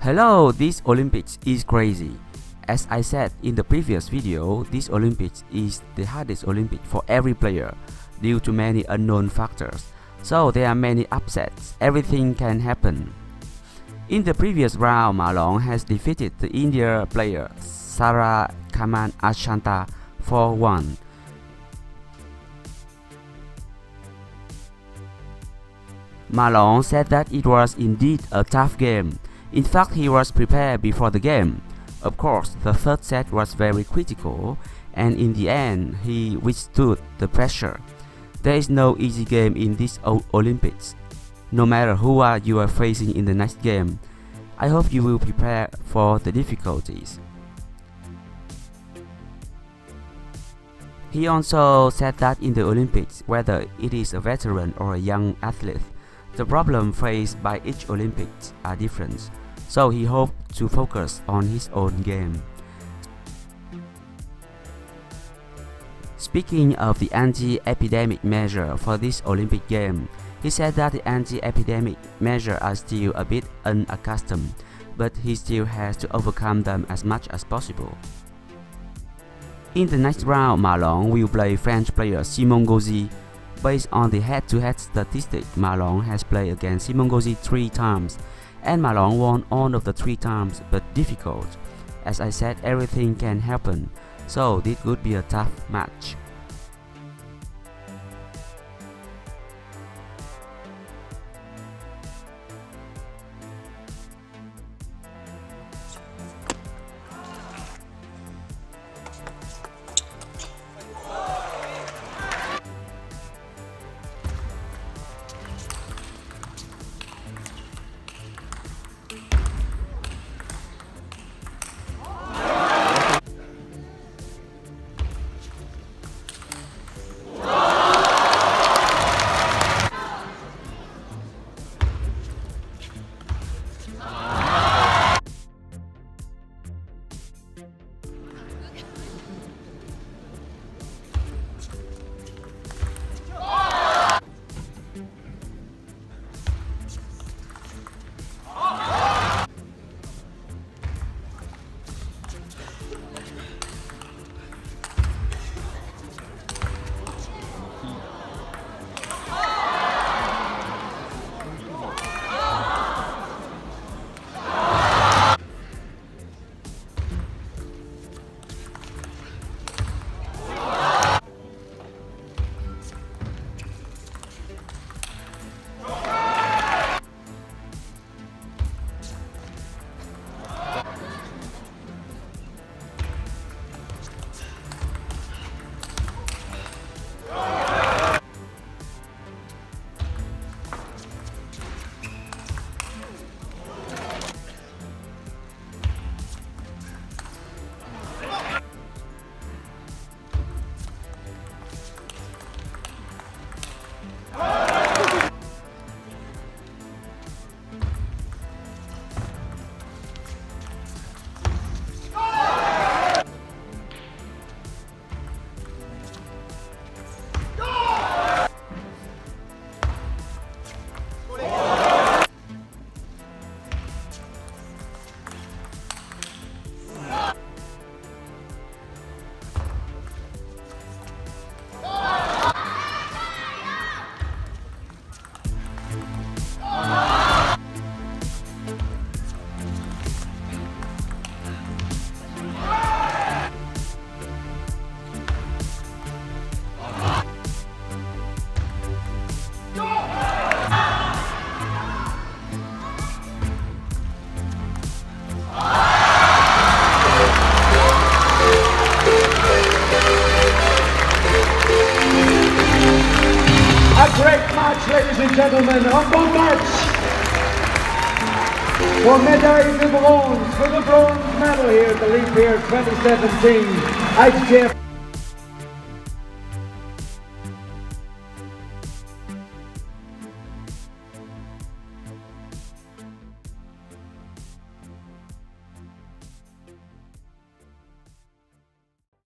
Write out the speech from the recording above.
Hello, this Olympics is crazy. As I said in the previous video, this Olympics is the hardest Olympic for every player due to many unknown factors. So there are many upsets, everything can happen. In the previous round, Ma Long has defeated the India player Sharath Kamal Achanta 4-1. Ma Long said that it was indeed a tough game. In fact, he was prepared before the game. Of course, the third set was very critical, and in the end, he withstood the pressure. There is no easy game in this Olympics. No matter who are you are facing in the next game, I hope you will prepare for the difficulties. He also said that in the Olympics, whether it is a veteran or a young athlete, the problems faced by each Olympics are different, so he hoped to focus on his own game. Speaking of the anti-epidemic measure for this Olympic game, he said that the anti-epidemic measure are still a bit unaccustomed, but he still has to overcome them as much as possible. In the next round, Ma Long will play French player Simon Gauzy. Based on the head-to-head -head statistic, Ma has played against Simon Gauzy three times, and Ma Long won all of the three times, but difficult. As I said, everything can happen, so this could be a tough match. And gentlemen, A one match for medal de bronze, for the bronze medal here at the Liebherr 2017 IGF.